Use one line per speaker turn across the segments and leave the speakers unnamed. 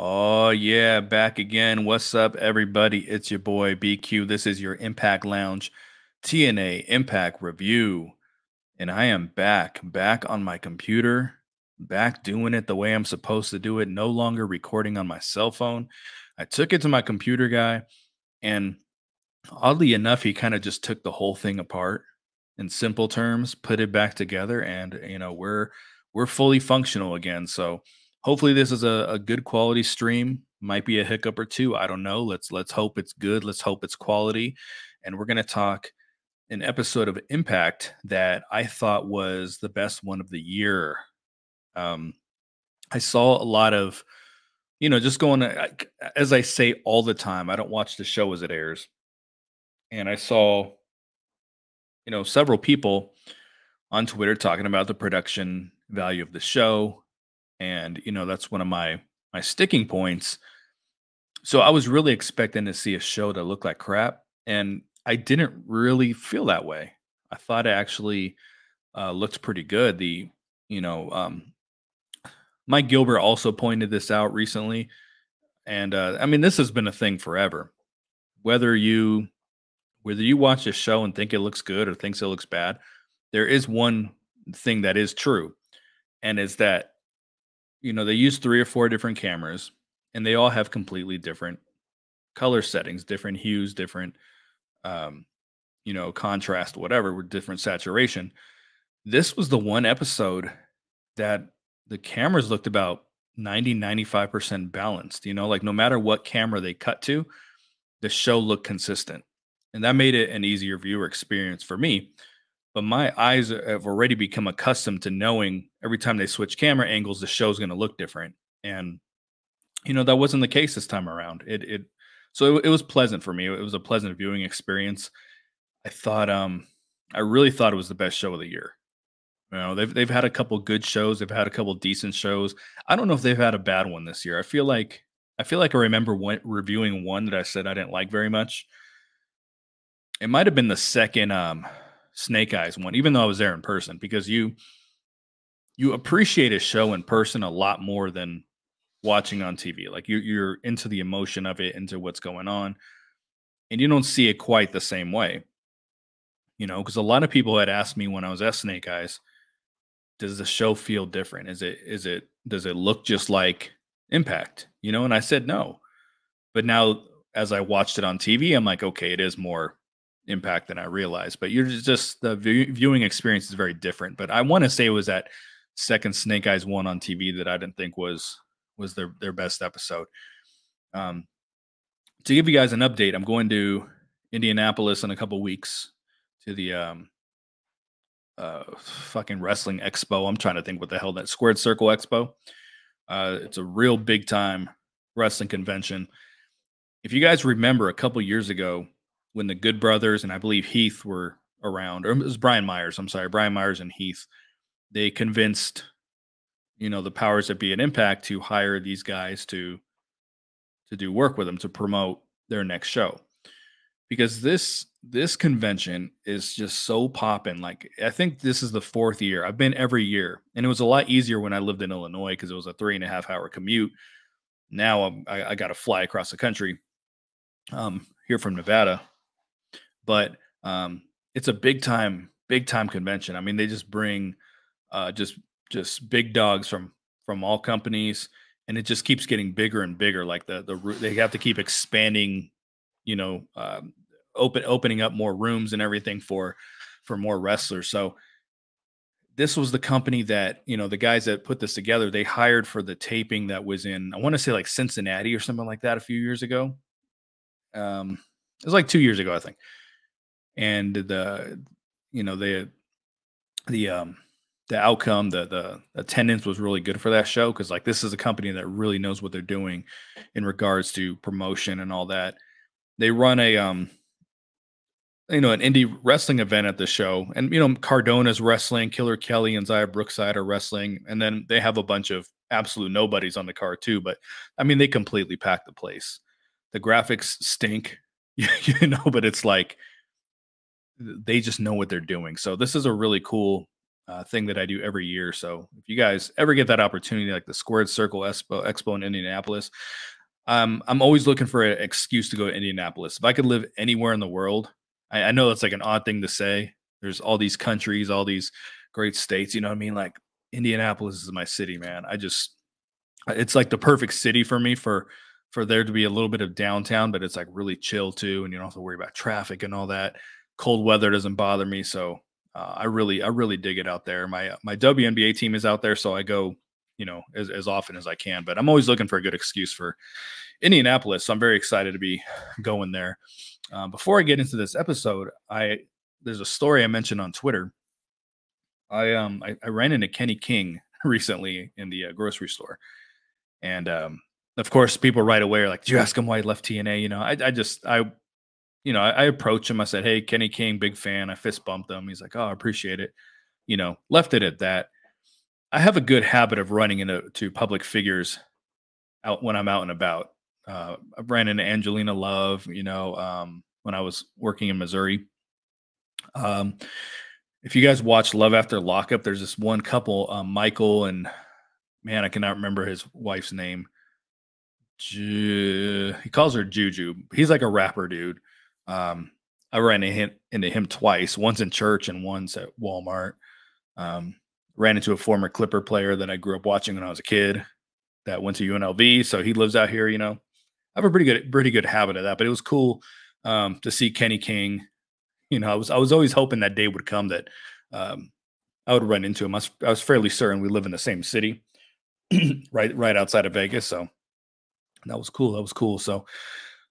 Oh, yeah, back again. What's up, everybody? It's your boy BQ. This is your Impact Lounge TNA Impact review. And I am back, back on my computer, back doing it the way I'm supposed to do it, no longer recording on my cell phone. I took it to my computer guy, and oddly enough, he kind of just took the whole thing apart in simple terms, put it back together, and you know, we're we're fully functional again. So hopefully this is a, a good quality stream might be a hiccup or two i don't know let's let's hope it's good let's hope it's quality and we're going to talk an episode of impact that i thought was the best one of the year um i saw a lot of you know just going as i say all the time i don't watch the show as it airs and i saw you know several people on twitter talking about the production value of the show and you know that's one of my my sticking points. So i was really expecting to see a show that looked like crap and i didn't really feel that way. I thought it actually uh, looked pretty good. The you know um, mike gilbert also pointed this out recently and uh, i mean this has been a thing forever. Whether you whether you watch a show and think it looks good or thinks it looks bad there is one thing that is true and is that you know, they use three or four different cameras and they all have completely different color settings, different hues, different um, you know, contrast, whatever, with different saturation. This was the one episode that the cameras looked about 90, 95% balanced. You know, like no matter what camera they cut to, the show looked consistent. And that made it an easier viewer experience for me but my eyes have already become accustomed to knowing every time they switch camera angles the show's going to look different and you know that wasn't the case this time around. It it so it, it, was pleasant for me. It was a pleasant viewing experience. I thought um i really thought it was the best show of the year. You know they've, they've had a couple good shows they've had a couple decent shows. I don't know if they've had a bad one this year. I feel like i feel like i remember reviewing one that i said i didn't like very much. It might have been the second um Snake Eyes one, even though I was there in person, because you you appreciate a show in person a lot more than watching on TV. Like you, you're into the emotion of it, into what's going on, and you don't see it quite the same way. You know, because a lot of people had asked me when I was at Snake Eyes, does the show feel different? Is it is it does it look just like Impact? You know, and I said no. But now as I watched it on TV, I'm like, okay, it is more impact than I realized. But you're just the viewing experience is very different. But I want to say it was that second Snake Eyes one on TV that I didn't think was was their their best episode. Um, to give you guys an update, I'm going to Indianapolis in a couple weeks to the um, uh, fucking wrestling expo. I'm trying to think what the hell that Squared Circle Expo. Uh, it's a real big time wrestling convention. If you guys remember, a couple years ago, when the Good Brothers and I believe Heath were around, or it was Brian Myers. I'm sorry, Brian Myers and Heath. They convinced, you know, the powers that be at Impact to hire these guys to to do work with them to promote their next show. Because this this convention is just so popping. Like I think this is the fourth year. I've been every year, and it was a lot easier when I lived in Illinois because it was a three and a half hour commute. Now I'm, I, I got to fly across the country. Um, here from Nevada, but um, it's a big time, big time convention. I mean, they just bring uh, just just big dogs from from all companies, and it just keeps getting bigger and bigger. Like the the they have to keep expanding, you know, um, open opening up more rooms and everything for for more wrestlers. So this was the company that you know the guys that put this together they hired for the taping that was in i want to say like cincinnati or something like that a few years ago um it was like two years ago i think and the you know the the um the outcome the the attendance was really good for that show because like this is a company that really knows what they're doing in regards to promotion and all that. They run a um you know an indie wrestling event at the show and you know cardona's wrestling killer kelly and xia brookside are wrestling and then they have a bunch of absolute nobodies on the card too but i mean they completely pack the place. The graphics stink you know but it's like they just know what they're doing. So this is a really cool uh, thing that I do every year. So if you guys ever get that opportunity, like the Squared Circle Expo, Expo in Indianapolis, um, I'm always looking for an excuse to go to Indianapolis. If I could live anywhere in the world, I, I know that's like an odd thing to say. There's all these countries, all these great states. You know what I mean? Like Indianapolis is my city, man. I just, it's like the perfect city for me for for there to be a little bit of downtown, but it's like really chill too, and you don't have to worry about traffic and all that. Cold weather doesn't bother me, so uh, I really, I really dig it out there. My my WNBA team is out there, so I go, you know, as, as often as I can. But I'm always looking for a good excuse for Indianapolis. So I'm very excited to be going there. Uh, before I get into this episode, I there's a story I mentioned on Twitter. I um I, I ran into Kenny King recently in the uh, grocery store, and um, of course people right away are like, "Did you ask him why he left TNA?" You know, I I just I you know, I, I approached him. I said, "Hey, Kenny King, big fan." I fist bumped him. He's like, "Oh, I appreciate it." You know, left it at that. I have a good habit of running into to public figures out when I'm out and about. Uh, I ran into Angelina Love, you know, um, when I was working in Missouri. Um, if you guys watch Love After Lockup, there's this one couple, um, Michael and man, I cannot remember his wife's name. Ju- he calls her Juju. He's like a rapper dude. Um, I ran into him, into him twice, once in church and once at Walmart. Um, ran into a former Clipper player that I grew up watching when I was a kid that went to UNLV. So he lives out here, you know. I have a pretty good, pretty good habit of that. But it was cool um, to see Kenny King. You know, I was I was always hoping that day would come that um, I would run into him. I was, I was fairly certain we live in the same city, right right outside of Vegas. So that was cool. That was cool. So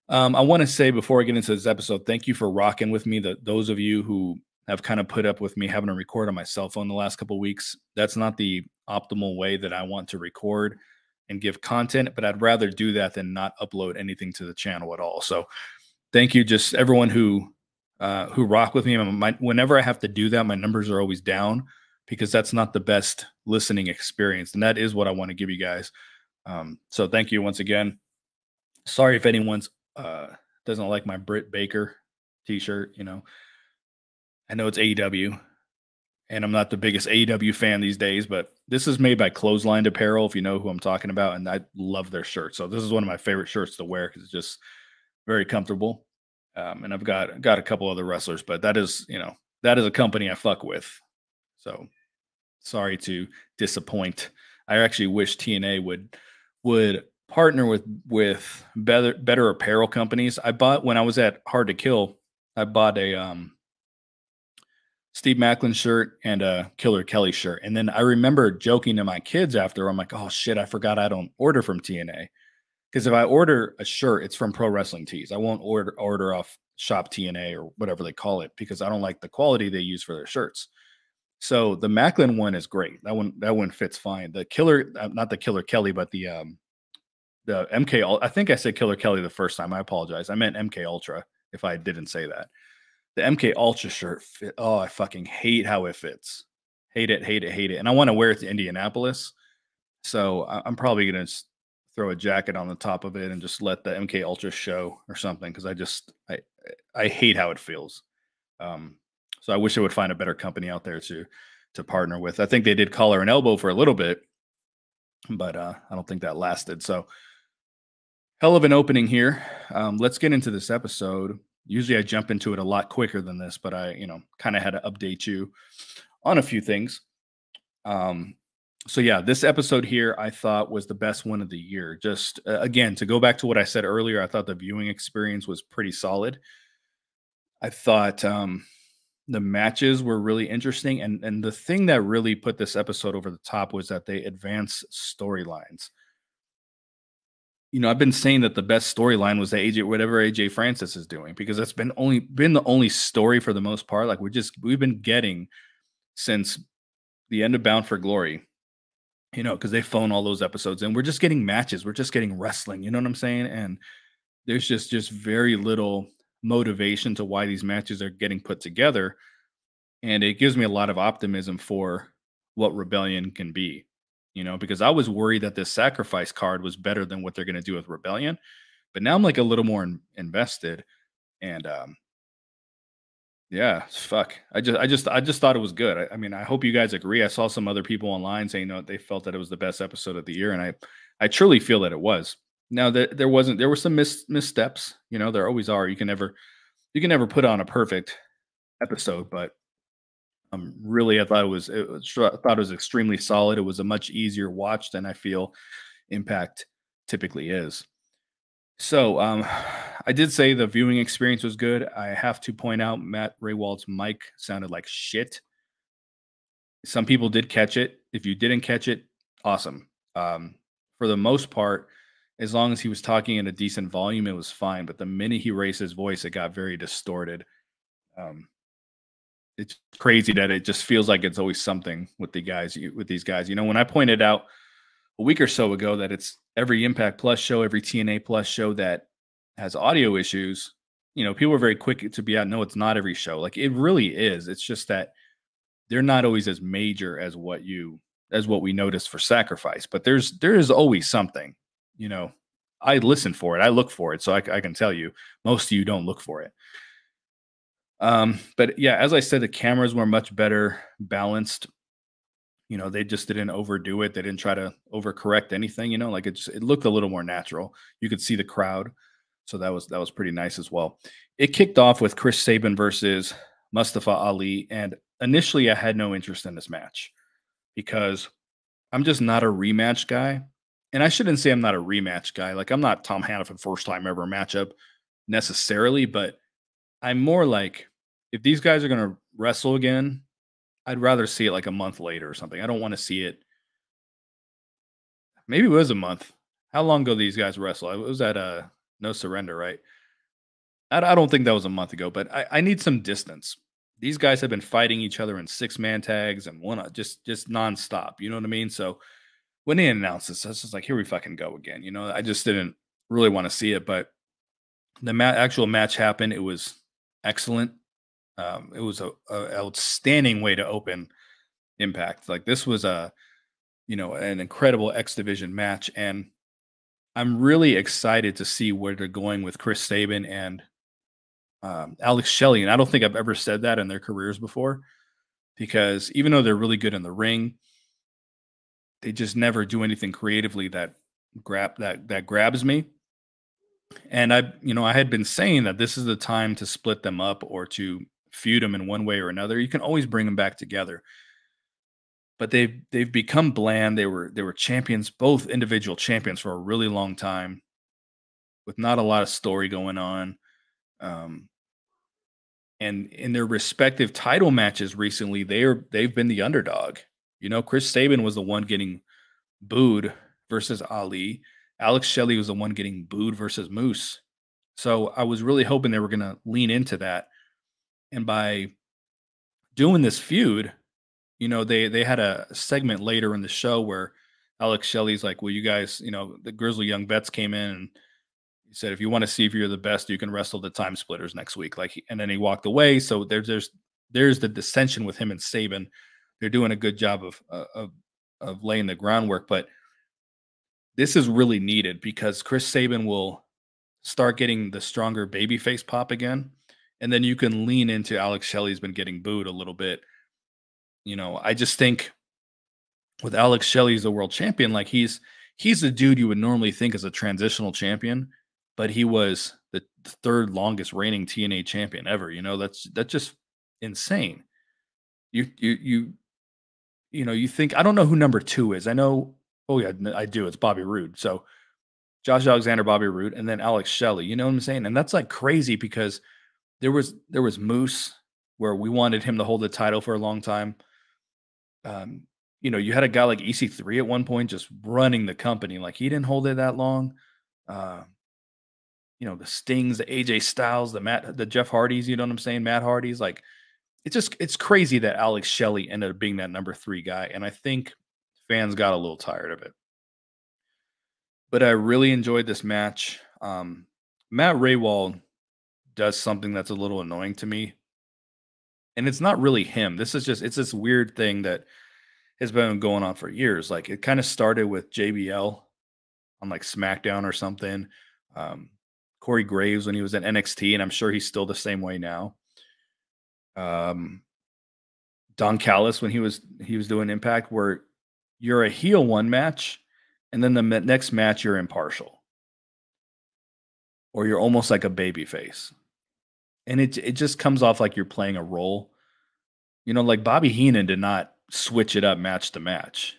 um, I want to say before I get into this episode, thank you for rocking with me. That those of you who have kind of put up with me having to record on my cell phone the last couple weeks. That's not the optimal way that I want to record and give content, but I'd rather do that than not upload anything to the channel at all. So thank you, just everyone who uh, who rock with me. My, whenever I have to do that, my numbers are always down because that's not the best listening experience, and that is what I want to give you guys. Um, so thank you once again. Sorry if anyone's uh, doesn't like my Britt Baker t-shirt. You know, I know it's AEW, and I'm not the biggest AEW fan these days, but this is made by Clothesline Apparel, if you know who I'm talking about, and I love their shirt. So this is one of my favorite shirts to wear because it's just very comfortable. Um, and I've got got a couple other wrestlers, but that is you know that is a company I fuck with. So sorry to disappoint. I actually wish TNA would would partner with with better better apparel companies. I bought when I was at Hard to Kill. I bought a um, Steve Maclin shirt and a Killer Kelly shirt, and then I remember joking to my kids after. I'm like, "Oh shit, I forgot I don't order from TNA." Because if I order a shirt, it's from Pro Wrestling Tees. I won't order order off Shop TNA or whatever they call it because I don't like the quality they use for their shirts. So the Macklin one is great. That one that one fits fine. The Killer, uh, not the Killer Kelly, but the um the MK. I think I said Killer Kelly the first time. I apologize. I meant MK Ultra. If I didn't say that, the MK Ultra shirt fit. Oh, I fucking hate how it fits. Hate it. Hate it. Hate it. And I want to wear it to Indianapolis. So I'm probably gonna throw a jacket on the top of it and just let the MK Ultra show or something because I just I I hate how it feels. Um, so I wish I would find a better company out there to to partner with. I think they did collar and elbow for a little bit, but uh, I don't think that lasted. So hell of an opening here. Um, let's get into this episode. Usually I jump into it a lot quicker than this, but I, you know, kind of had to update you on a few things. Um, so yeah, this episode here I thought was the best one of the year. Just uh, again to go back to what I said earlier, I thought the viewing experience was pretty solid. I thought um, the matches were really interesting, and and the thing that really put this episode over the top was that they advanced storylines you know, I've been saying that the best storyline was the AJ, whatever AJ Francis is doing, because that's been only been the only story for the most part. Like we're just we've been getting since the end of Bound for Glory, you know, because they phone all those episodes and we're just getting matches, we're just getting wrestling, you know what I'm saying? And there's just just very little motivation to why these matches are getting put together. And it gives me a lot of optimism for what rebellion can be you know, because I was worried that this sacrifice card was better than what they're going to do with Rebellion. But now I'm like a little more in, invested. And um, Yeah, fuck. I just, I just, I just thought it was good. I, I mean, I hope you guys agree. I saw some other people online saying no, they felt that it was the best episode of the year, and I, I truly feel that it was. Now that there wasn't, there were some mis, missteps. You know, there always are. You can never, you can never put on a perfect episode, but um, really, I thought it was, it I thought it was extremely solid. It was a much easier watch than I feel Impact typically is. So, um, I did say the viewing experience was good. I have to point out Matt Rehwoldt's mic sounded like shit. Some people did catch it. If you didn't catch it, awesome. Um, for the most part, as long as he was talking in a decent volume, it was fine. But the minute he raised his voice, it got very distorted. Um, it's crazy that it just feels like it's always something with the guys with these guys. You know, when I pointed out a week or so ago that it's every Impact Plus show, every TNA Plus show that has audio issues, you know, people are very quick to be out. No, it's not every show. Like it really is. It's just that they're not always as major as what you as what we notice for sacrifice. But there's there is always something. You know, I listen for it. I look for it. So I, I can tell you, most of you don't look for it. Um, but yeah, as I said, the cameras were much better balanced. You know they just didn't overdo it. They didn't try to overcorrect anything you know like it just it looked a little more natural. You could see the crowd. So that was that was pretty nice as well. It kicked off with chris sabin versus mustafa ali and initially i had no interest in this match because i'm just not a rematch guy. And i shouldn't say i'm not a rematch guy. Like i'm not tom hannifan first time ever matchup necessarily but i'm more like if these guys are going to wrestle again I'd rather see it like a month later or something. I don't want to see it. Maybe it was a month. How long ago these guys wrestle? It was at uh no surrender, right? I, I don't think that was a month ago, but I, I need some distance. These guys have been fighting each other in six man tags and one uh, just just nonstop. You know what I mean? So when they announced this, I was just like, here we fucking go again. You know, I just didn't really want to see it, but the ma- actual match happened. It was excellent. Um, it was a, a, outstanding way to open Impact. Like this was a, you know, an incredible X Division match, and I'm really excited to see where they're going with Chris Sabin and um, Alex Shelley. And I don't think I've ever said that in their careers before, because even though they're really good in the ring, they just never do anything creatively that grab that that grabs me. And I, you know, I had been saying that this is the time to split them up or to feud them in one way or another. You can always bring them back together. But they've they've become bland. They were they were champions, both individual champions for a really long time, with not a lot of story going on. Um, and in their respective title matches recently, they are they've been the underdog. You know, Chris Sabin was the one getting booed versus Ali. Alex Shelley was the one getting booed versus Moose. So I was really hoping they were going to lean into that and by doing this feud, you know, they they had a segment later in the show where Alex Shelley's like, "Well, you guys, you know, the Grizzly Young Vets came in and he said, if you want to see if you're the best, you can wrestle the Time Splitters next week." Like, and then he walked away. So there's there's there's the dissension with him and Sabin. They're doing a good job of uh, of of laying the groundwork, but this is really needed because Chris Sabin will start getting the stronger babyface pop again and then you can lean into Alex Shelley's been getting booed a little bit. You know, I just think with Alex Shelley as a world champion, like he's he's a dude you would normally think is a transitional champion, but he was the third longest reigning TNA champion ever. You know, that's that's just insane. You you you you know, you think I don't know who number two is. I know, oh yeah, I do. It's Bobby Roode. So Josh Alexander, Bobby Roode, and then Alex Shelley. You know what I'm saying? And that's like crazy because there was there was Moose where we wanted him to hold the title for a long time. Um, you know, you had a guy like EC3 at one point just running the company. Like he didn't hold it that long. Uh, you know, the Stings, the AJ Styles, the Matt, the Jeff Hardys, you know what I'm saying? Matt Hardy's like it's just it's crazy that Alex Shelley ended up being that number three guy. And I think fans got a little tired of it. But I really enjoyed this match. Um, Matt Rehwoldt does something that's a little annoying to me. And it's not really him. This is just it's this weird thing that has been going on for years. Like it kind of started with JBL on like SmackDown or something. Um, Corey Graves when he was at NXT, and I'm sure he's still the same way now. um, Don Callis when he was he was doing Impact, where you're a heel one match, and then the next match you're impartial, or you're almost like a baby face, and it it just comes off like you're playing a role. You know, like Bobby Heenan did not switch it up match to match.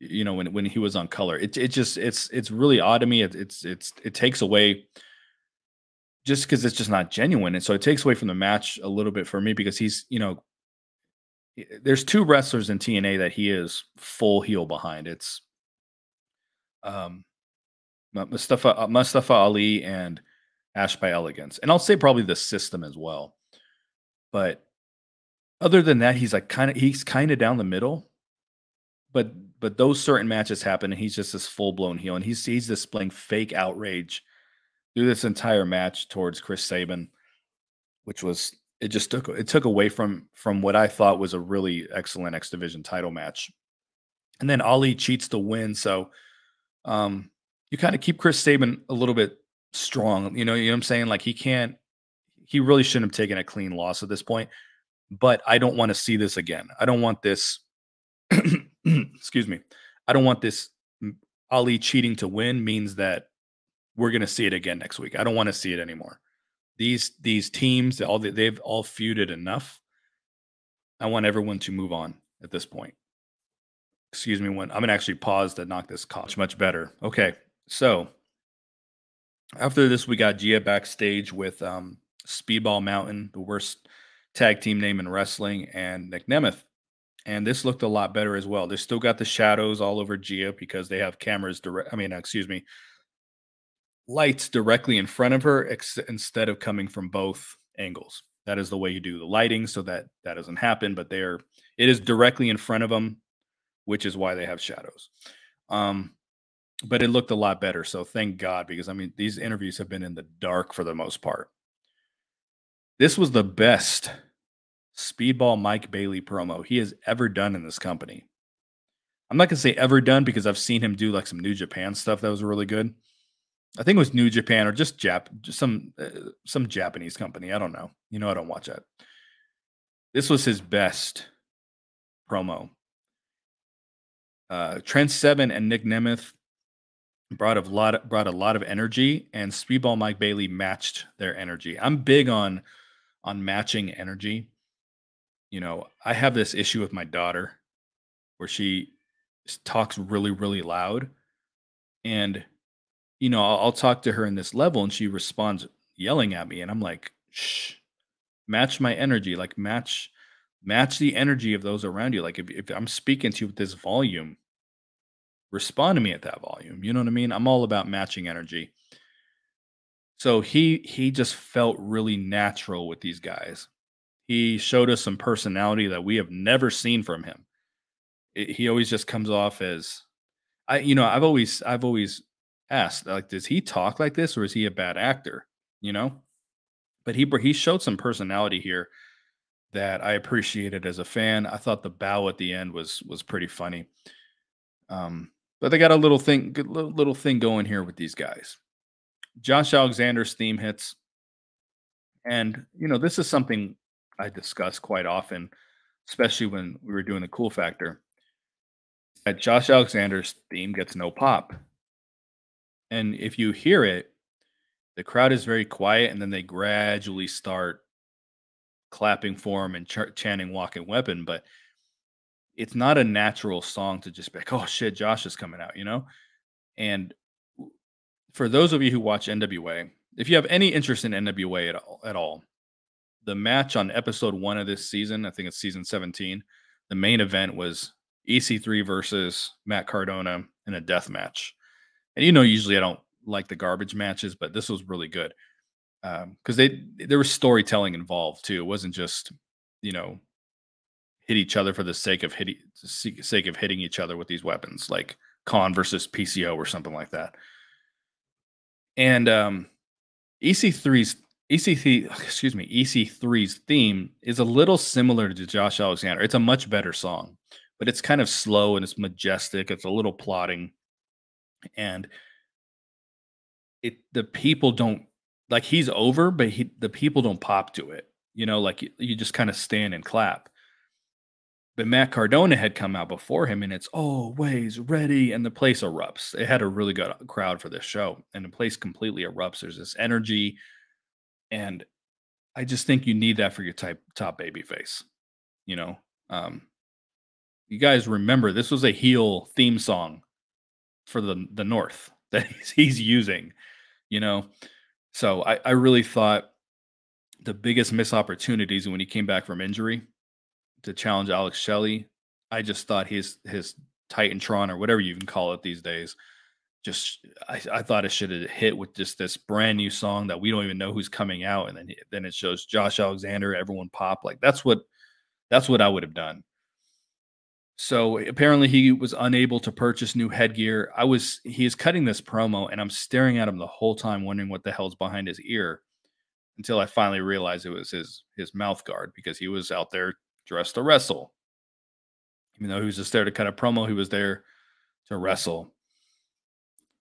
You know, when when he was on color, it it just it's it's really odd to me. It, it's it's it takes away just because it's just not genuine, and so it takes away from the match a little bit for me because he's you know there's two wrestlers in TNA that he is full heel behind. It's um Mustafa uh, Mustafa Ali and Ash by Elegance, and I'll say probably the system as well. But other than that, he's like kind of he's kind of down the middle. But but those certain matches happen, and he's just this full blown heel, and he's he's displaying fake outrage through this entire match towards Chris Sabin, which was it just took it took away from from what I thought was a really excellent X Division title match. And then Ali cheats to win, so um, you kind of keep Chris Sabin a little bit strong. You know, you know what I'm saying? Like he can't, he really shouldn't have taken a clean loss at this point. But I don't want to see this again. I don't want this. excuse me. I don't want this Ali cheating to win means that we're going to see it again next week. I don't want to see it anymore these these teams all they've all feuded enough. I want everyone to move on at this point. Excuse me when i'm gonna actually pause to knock this coach much better. Okay so after this we got gia backstage with um, speedball mountain the worst tag team name in wrestling and nick nemeth. And this looked a lot better as well. They still got the shadows all over gia because they have cameras direct i mean excuse me lights directly in front of her ex- instead of coming from both angles. That is the way you do the lighting so that that doesn't happen, but they're it is directly in front of them, which is why they have shadows. Um, but it looked a lot better. So thank God, because I mean, these interviews have been in the dark for the most part. This was the best speedball Mike Bailey promo he has ever done in this company. I'm not going to say ever done because I've seen him do like some New Japan stuff that was really good. I think it was New Japan or just Jap, just some uh, some Japanese company. I don't know. You know, I don't watch that. This was his best promo. Uh, Trent Seven and Nick Nemeth brought a lot brought a lot of energy, and Speedball Mike Bailey matched their energy. I'm big on on matching energy. You know, I have this issue with my daughter where she talks really really loud, and you know, I'll, I'll talk to her in this level and she responds yelling at me. And I'm like, shh, match my energy, like match match the energy of those around you. Like if, if I'm speaking to you with this volume, respond to me at that volume. You know what I mean? I'm all about matching energy. So he he just felt really natural with these guys. He showed us some personality that we have never seen from him. It, he always just comes off as I you know, I've always I've always asked like does he talk like this or is he a bad actor? You know? But he he showed some personality here that i appreciated as a fan. I thought the bow at the end was was pretty funny. Um but they got a little thing good little, little thing going here with these guys. Josh alexander's theme hits. And you know this is something i discuss quite often especially when we were doing the cool factor that josh alexander's theme gets no pop and if you hear it, the crowd is very quiet, and then they gradually start clapping for him and ch- chanting "Walking Weapon." But it's not a natural song to just be like, "Oh shit, Josh is coming out," you know. And for those of you who watch NWA, if you have any interest in NWA at all, at all, the match on episode one of this season, I think it's season 17, the main event was EC3 versus Matt Cardona in a death match. And you know, usually I don't like the garbage matches, but this was really good because um, they there was storytelling involved too. It wasn't just you know hit each other for the sake of hitting sake of hitting each other with these weapons, like Kon versus PCO or something like that. And um, EC3's EC3 excuse me EC3's theme is a little similar to Josh Alexander. It's a much better song, but it's kind of slow and it's majestic. It's a little plotting and it the people don't like he's over, but he, the people don't pop to it. You know, like you, you just kind of stand and clap. But Matt Cardona had come out before him, and it's always ready, and the place erupts. It had a really good crowd for this show, and the place completely erupts. There's this energy, and I just think you need that for your type top baby face. You know, um, you guys remember this was a heel theme song for the the North that he's, he's using. You know, so I, I really thought the biggest missed opportunities when he came back from injury to challenge Alex Shelley. I just thought his his Titantron or whatever you can call it these days, just I, I thought it should have hit with just this brand new song that we don't even know who's coming out, and then then it shows Josh Alexander, everyone pop like that's what that's what I would have done. So apparently he was unable to purchase new headgear. I was he is cutting this promo, and I'm staring at him the whole time, wondering what the hell's behind his ear until I finally realized it was his his mouth guard because he was out there dressed to wrestle. Even though he was just there to cut a promo, he was there to wrestle.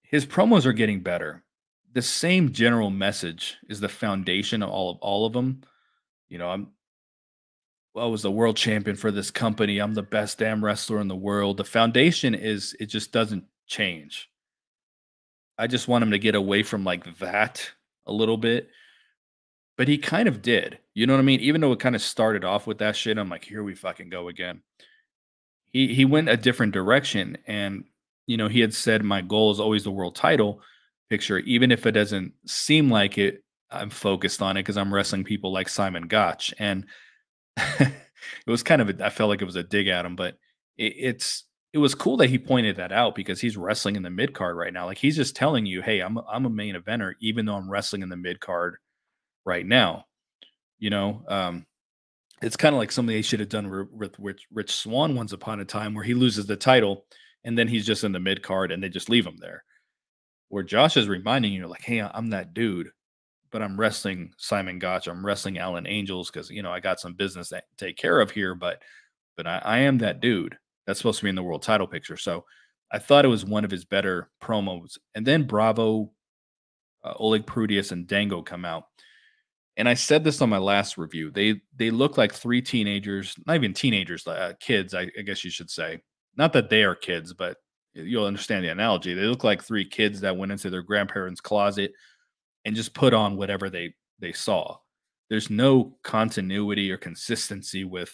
His promos are getting better. The same general message is the foundation of all of all of them. You know, I'm I was the world champion for this company. I'm the best damn wrestler in the world. The foundation is it just doesn't change. I just want him to get away from like that a little bit but he kind of did. You know what I mean? Even though it kind of started off with that shit, I'm like, here we fucking go again. He he went a different direction. And, you know, he had said my goal is always the world title picture, even if it doesn't seem like it, I'm focused on it because I'm wrestling people like Simon Gotch. And it was kind of a, I felt like it was a dig at him, but it, it's it was cool that he pointed that out because he's wrestling in the mid card right now. Like he's just telling you, hey, I'm I'm a main eventer, even though I'm wrestling in the mid card right now. You know, um, it's kind of like something they should have done with Rich, Rich Swann once upon a time, where he loses the title and then he's just in the mid card and they just leave him there. Where Josh is reminding you, like, hey, I'm that dude, but I'm wrestling Simon Gotch, I'm wrestling Alan Angels because you know I got some business to take care of here, but but I, I am that dude that's supposed to be in the world title picture. So I thought it was one of his better promos. And then Bravo, uh, Oleg Prudius, and Dango come out and I said this on my last review. They they look like three teenagers, not even teenagers, uh, kids. I, I, guess you should say. Not that they are kids, but you'll understand the analogy. They look like three kids that went into their grandparents' closet and just put on whatever they they saw. There's no continuity or consistency with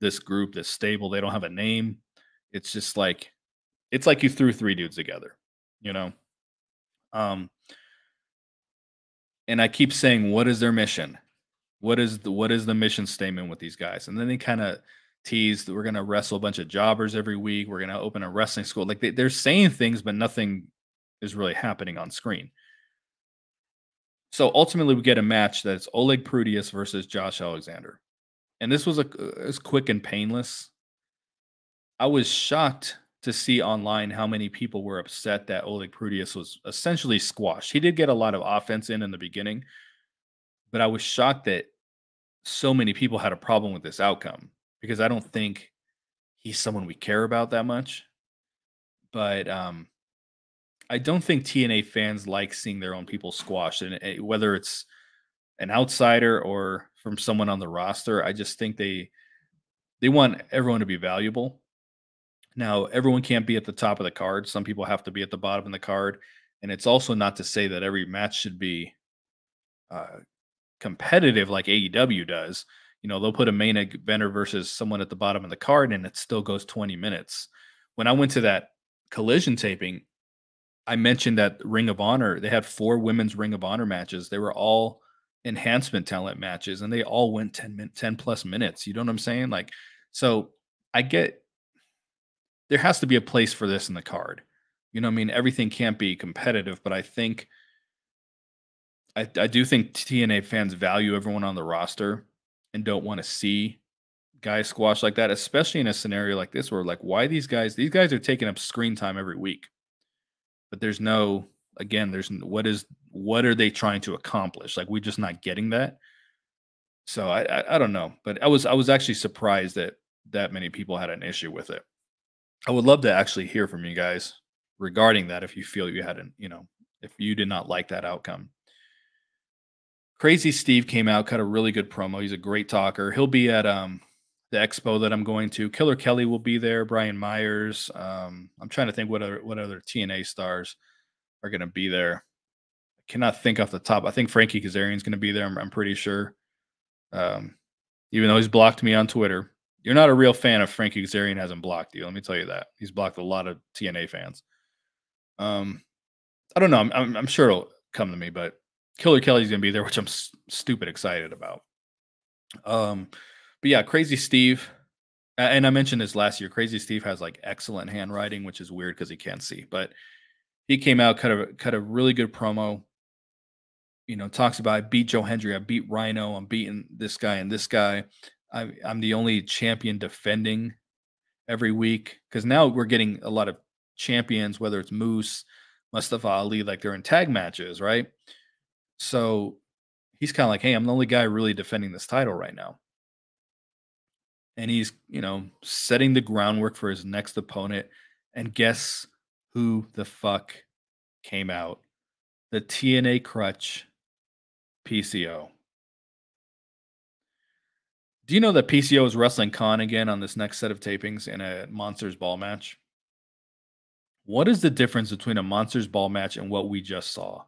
this group, this stable. They don't have a name. It's just like it's like you threw three dudes together, you know. Um, and I keep saying, what is their mission? What is the what is the mission statement with these guys? And then they kind of tease that we're gonna wrestle a bunch of jobbers every week. We're gonna open a wrestling school. Like they, they're saying things, but nothing is really happening on screen. So ultimately, we get a match that's Oleg Prudius versus Josh Alexander, and this was a was quick and painless. I was shocked to see online how many people were upset that Oleg Prudius was essentially squashed. He did get a lot of offense in in the beginning, but I was shocked that so many people had a problem with this outcome because I don't think he's someone we care about that much. But um, I don't think TNA fans like seeing their own people squashed, and eh, whether it's an outsider or from someone on the roster, I just think they they want everyone to be valuable now, everyone can't be at the top of the card. Some people have to be at the bottom of the card. And it's also not to say that every match should be uh, competitive like AEW does. You know, they'll put a main eventer versus someone at the bottom of the card and it still goes 20 minutes. When I went to that collision taping, I mentioned that Ring of Honor, they had four women's Ring of Honor matches. They were all enhancement talent matches and they all went 10 10 plus minutes. You know what I'm saying? Like, so I get there has to be a place for this in the card. You know, I mean, everything can't be competitive, but I think I, I do think TNA fans value everyone on the roster and don't want to see guys squash like that, especially in a scenario like this where like why these guys these guys are taking up screen time every week. But there's no again, there's what is what are they trying to accomplish? Like we're just not getting that. So I, I, I don't know, but I was I was actually surprised that that many people had an issue with it. I would love to actually hear from you guys regarding that if you feel you had an, you know, if you did not like that outcome. Crazy Steve came out, cut a really good promo. He's a great talker. He'll be at um the expo that I'm going to. Killer Kelly will be there. Brian Myers. Um, I'm trying to think what other what other TNA stars are going to be there. I cannot think off the top. I think Frankie Kazarian's going to be there. I'm, I'm pretty sure. Um, even though he's blocked me on Twitter, you're not a real fan of Frankie Kazarian hasn't blocked you. Let me tell you that he's blocked a lot of TNA fans. Um, I don't know. I'm, I'm, I'm sure it'll come to me, but Killer Kelly's gonna be there, which I'm stupid excited about. Um, but yeah, Crazy Steve, and I mentioned this last year. Crazy Steve has like excellent handwriting, which is weird because he can't see. But he came out, cut a cut a really good promo. You know, talks about I beat Joe Hendry, I beat Rhino, I'm beating this guy and this guy. I, I'm the only champion defending every week because now we're getting a lot of champions, whether it's Moose, Mustafa Ali, like they're in tag matches, right? So he's kind of like, hey, I'm the only guy really defending this title right now. And he's, you know, setting the groundwork for his next opponent. And guess who the fuck came out? The TNA crutch PCO. Do you know that PCO is wrestling Kon again on this next set of tapings in a Monsters Ball match? What is the difference between a Monsters Ball match and what we just saw?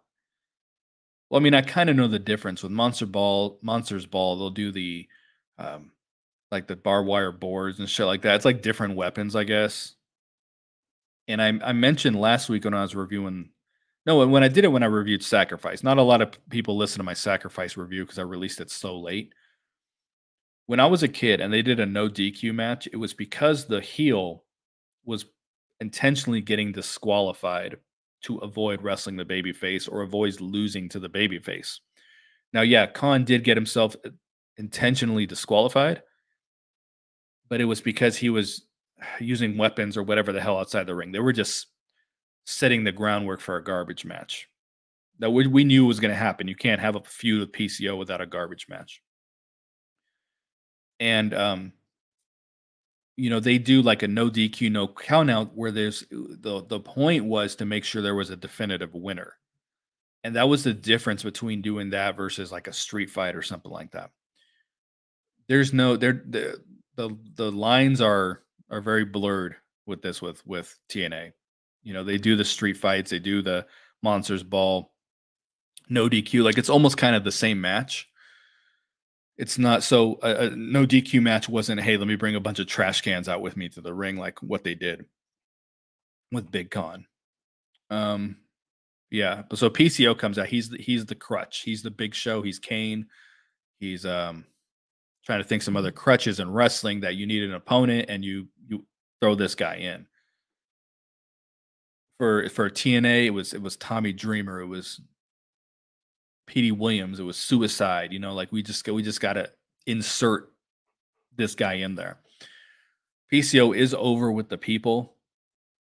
Well, I mean, I kind of know the difference with Monster Ball, Monsters Ball. They'll do the um, like the barbed wire boards and shit like that. It's like different weapons, I guess. And I, I mentioned last week when I was reviewing, no, when I did it when I reviewed Sacrifice. Not a lot of people listen to my Sacrifice review because I released it so late. When I was a kid and they did a no DQ match, it was because the heel was intentionally getting disqualified to avoid wrestling the baby face or avoid losing to the baby face. Now, yeah, Kon did get himself uh, intentionally disqualified, but it was because he was using weapons or whatever the hell outside the ring. They were just setting the groundwork for a garbage match that we, we knew was going to happen. You can't have a feud with PCO without a garbage match. And um, you know they do like a no DQ no count out where there's the the point was to make sure there was a definitive winner. And that was the difference between doing that versus like a street fight or something like that. There's no there the the, the lines are are very blurred with this with with TNA. You know, they do the street fights, they do the monsters ball no DQ like it's almost kind of the same match it's not so a, a, no DQ match wasn't hey let me bring a bunch of trash cans out with me to the ring like what they did with Big Kon. Um, yeah, but so PCO comes out. He's the, he's the crutch. He's the big show. He's Kane. He's um trying to think some other crutches in wrestling that you need an opponent and you you throw this guy in. For for TNA, it was it was Tommy Dreamer. It was Petey Williams. It was suicide. You know, like we just we just got to insert this guy in there. PCO is over with the people.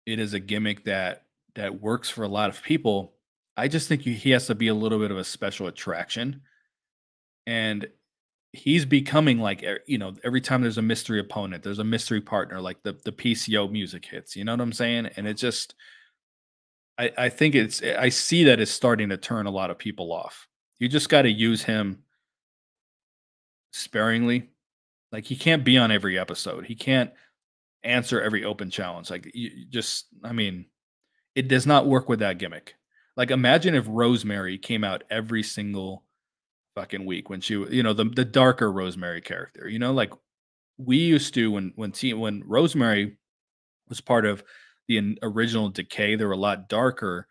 It is a gimmick that that works for a lot of people. I just think he has to be a little bit of a special attraction, and he's becoming like you know every time there's a mystery opponent, there's a mystery partner. Like the the PCO music hits. You know what I'm saying? And it just, I I think it's I see that it's starting to turn a lot of people off. You just got to use him sparingly. Like he can't be on every episode. He can't answer every open challenge. Like you just, I mean, it does not work with that gimmick. Like imagine if Rosemary came out every single fucking week when she, you know, the the darker Rosemary character. You know, like we used to when when T, when Rosemary was part of the original Decay, they were a lot darker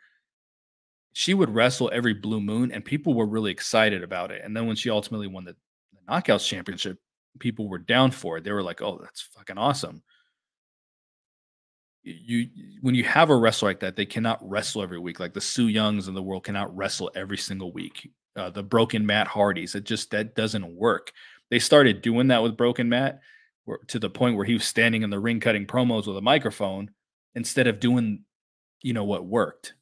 she would wrestle every blue moon and people were really excited about it. And then when she ultimately won the, the Knockouts Championship, people were down for it. They were like, "Oh, that's fucking awesome." You when you have a wrestler like that, they cannot wrestle every week. Like the Su Yungs in the world cannot wrestle every single week. Uh, the Broken Matt Hardys, it just that doesn't work. They started doing that with Broken Matt to the point where he was standing in the ring cutting promos with a microphone instead of doing, you know, what worked.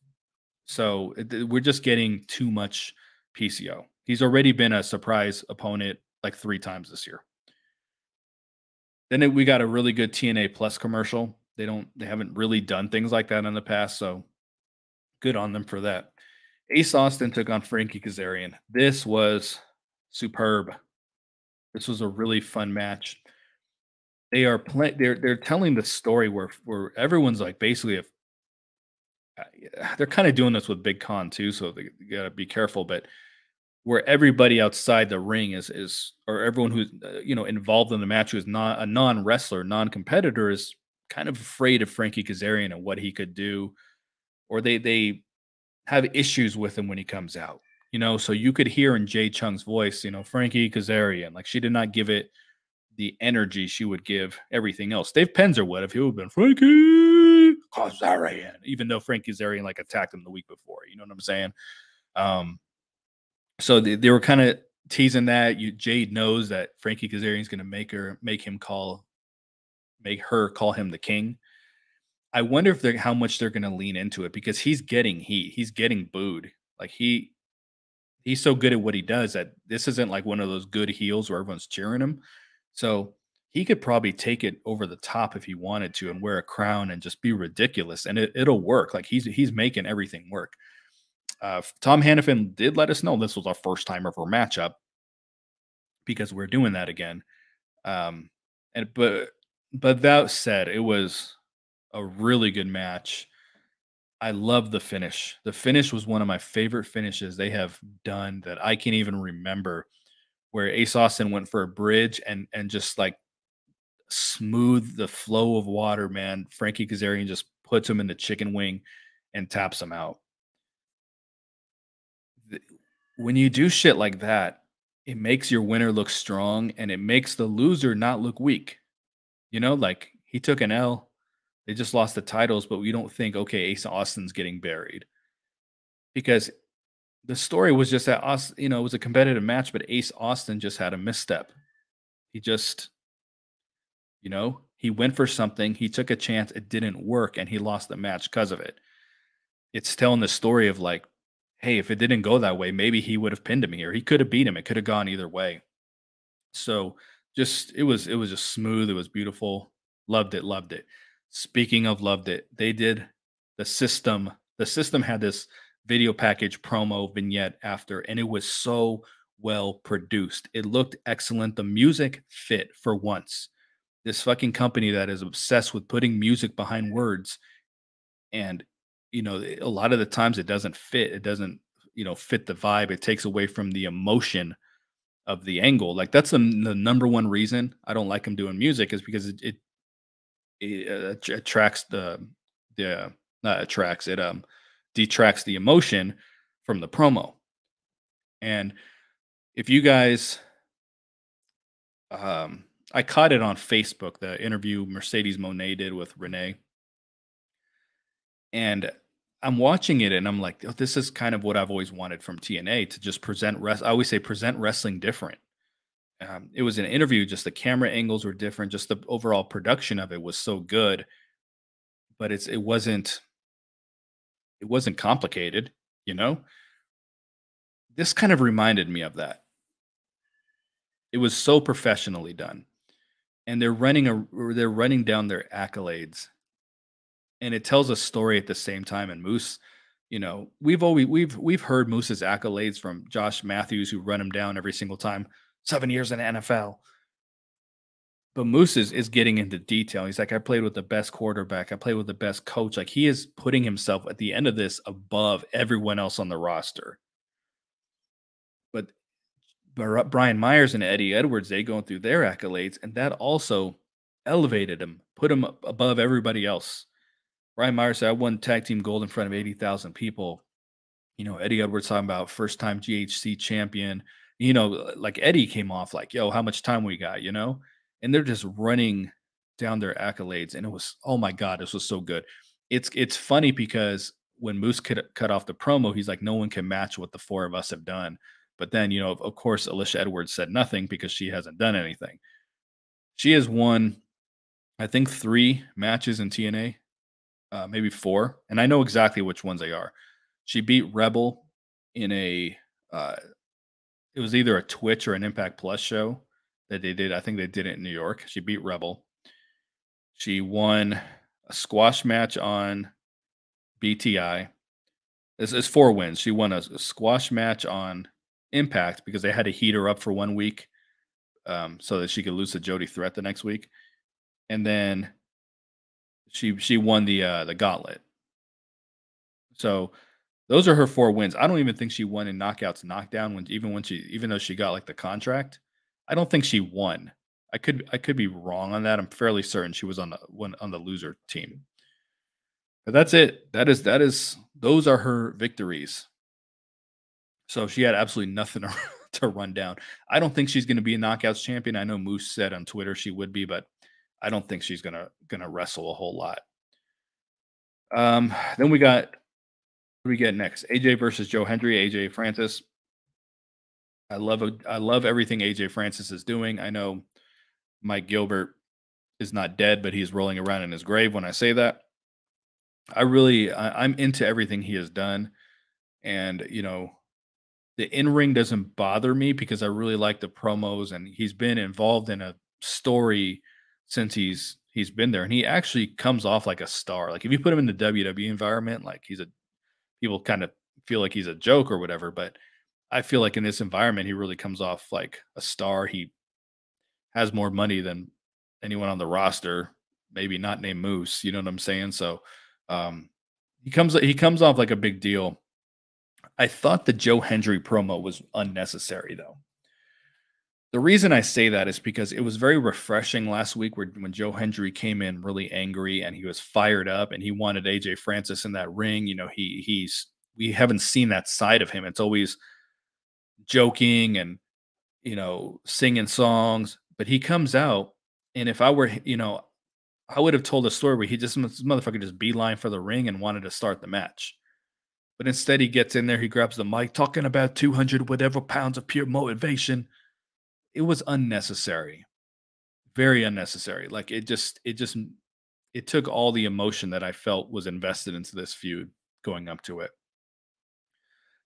So we're just getting too much PCO. He's already been a surprise opponent like three times this year. Then we got a really good TNA Plus commercial. They don't, they haven't really done things like that in the past. So good on them for that. Ace Austin took on Frankie Kazarian. This was superb. This was a really fun match. They are playing. They're they're telling the story where where everyone's like basically if uh, they're kind of doing this with Big Kon too, so they, they gotta be careful. But where everybody outside the ring is is or everyone who's uh, you know involved in the match who's not a non wrestler, non competitor is kind of afraid of Frankie Kazarian and what he could do, or they they have issues with him when he comes out. You know, so you could hear in Jade Chung's voice, you know, Frankie Kazarian, like she did not give it the energy she would give everything else. Dave Penzer would if he would have been Frankie Kazarian, even though Frankie Kazarian like attacked him the week before. You know what I'm saying? Um, so they, they were kind of teasing that. You Jade knows that Frankie Kazarian's going to make her make him call, make her call him the king. I wonder if they're how much they're going to lean into it because he's getting heat. He's getting booed. Like he he's so good at what he does that this isn't like one of those good heels where everyone's cheering him. So he could probably take it over the top if he wanted to and wear a crown and just be ridiculous and it, it'll work. Like he's he's making everything work. Uh, Tom Hannifan did let us know this was our first time ever matchup because we're doing that again. Um, and but but that said, it was a really good match. I love the finish. The finish was one of my favorite finishes they have done that I can't even remember. Where Ace Austin went for a bridge and and just like smooth the flow of water, man. Frankie Kazarian just puts him in the chicken wing and taps him out. When you do shit like that, it makes your winner look strong and it makes the loser not look weak. You know, like he took an L, they just lost the titles, but we don't think, okay, Ace Austin's getting buried. Because the story was just that us, you know, it was a competitive match, but Ace Austin just had a misstep. He just, you know, he went for something, he took a chance, it didn't work, and he lost the match because of it. It's telling the story of like, hey, if it didn't go that way, maybe he would have pinned him here. He could have beat him. It could have gone either way. So just it was it was just smooth. It was beautiful. Loved it, loved it. Speaking of loved it, they did the system. The system had this video package promo vignette after, and it was so well produced. It looked excellent. The music fit for once. This fucking company that is obsessed with putting music behind words, and you know, eh, a lot of the times it doesn't fit. It doesn't, you know, fit the vibe. It takes away from the emotion of the angle. Like that's the, the number one reason I don't like them doing music is because it, it it uh, attracts the the not attracts it um detracts the emotion from the promo. And if you guys um I caught it on Facebook, the interview Mercedes Moné did with Renee. And I'm watching it and I'm like, oh, this is kind of what I've always wanted from TNA to just present rest. I always say present wrestling different um, it was an interview just the camera angles were different just the overall production of it was so good but it's it wasn't it wasn't complicated you know? This kind of reminded me of that. It was so professionally done and they're running a they're running down their accolades and it tells a story at the same time and moose you know we've always we've we've heard moose's accolades from josh matthews who run him down every single time seven years in the NFL. But Moose is, is getting into detail. He's like, I played with the best quarterback. I played with the best coach. Like he is putting himself at the end of this above everyone else on the roster. But, Brian Myers and Eddie Edwards, they going through their accolades, and that also elevated him, put him above everybody else. Brian Myers said, I won tag team gold in front of 80,000 people. You know, Eddie Edwards talking about first time GHC champion you know, like Eddie came off like, yo, how much time we got, you know? And they're just running down their accolades. And it was, oh my God, this was so good. It's it's funny because when Moose cut, cut off the promo, he's like, no one can match what the four of us have done. But then, you know, of, of course, Alicia Edwards said nothing because she hasn't done anything. She has won, I think, three matches in TNA, uh, maybe four. And I know exactly which ones they are. She beat Rebel in a uh, it was either a Twitch or an Impact Plus show that they did. I think they did it in New York. She beat Rebel. She won a squash match on BTI. It's, it's four wins. She won a, a squash match on Impact because they had to heat her up for one week um, so that she could lose to Jody Threat the next week, and then she she won the uh, the gauntlet. So those are her four wins. I don't even think she won in knockouts knockdown when even when she even though she got like the contract. I don't think she won. I could I could be wrong on that. I'm fairly certain she was on the one on the loser team. But that's it. That is that is those are her victories. So she had absolutely nothing to, run down. I don't think she's going to be a knockouts champion. I know Moose said on Twitter she would be, but I don't think she's gonna gonna wrestle a whole lot. Um, then we got do we get next? AJ versus Joe Hendry, AJ Francis. I love I love everything AJ Francis is doing. I know Mike Gilbert is not dead, but he's rolling around in his grave when I say that. I really I, I'm into everything he has done. And you know, the in-ring doesn't bother me because I really like the promos and he's been involved in a story since he's he's been there and he actually comes off like a star. Like if you put him in the WWE environment, like he's a people kind of feel like he's a joke or whatever, but I feel like in this environment he really comes off like a star. He has more money than anyone on the roster, maybe not named Moose, you know what I'm saying? So um he comes he comes off like a big deal. I thought the Joe Hendry promo was unnecessary though. The reason I say that is because it was very refreshing last week where, when Joe Hendry came in really angry and he was fired up and he wanted AJ Francis in that ring. You know, he he's we haven't seen that side of him. It's always joking and you know singing songs, but he comes out and if I were you know I would have told a story where he just this motherfucker just beeline for the ring and wanted to start the match. But instead, he gets in there, he grabs the mic, talking about 200 whatever pounds of pure motivation it was unnecessary very unnecessary like it just it just it took all the emotion that i felt was invested into this feud going up to it.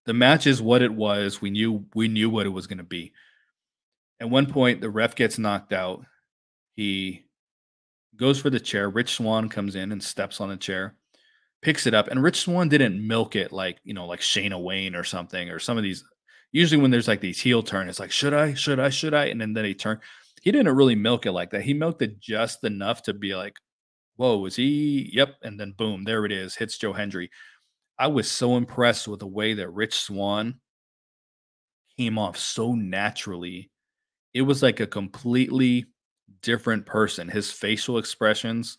The match is what it was we knew we knew what it was going to be. At one point the ref gets knocked out he goes for the chair rich swann comes in and steps on the chair picks it up and rich swann didn't milk it like you know like shayna wayne or something or some of these usually when there's like these heel turn, it's like, should I, should I, should I? And then, then he turn. He didn't really milk it like that. He milked it just enough to be like, whoa, was he? Yep. And then boom, there it is. Hits Joe Hendry. I was so impressed with the way that Rich Swann came off so naturally. It was like a completely different person. His facial expressions,